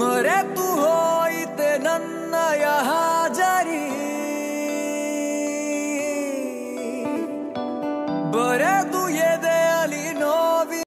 ಮರೆತು ಹೋಯಿತೆ ನನ್ನಯ ಹಾಜರಿ ಬರೆದು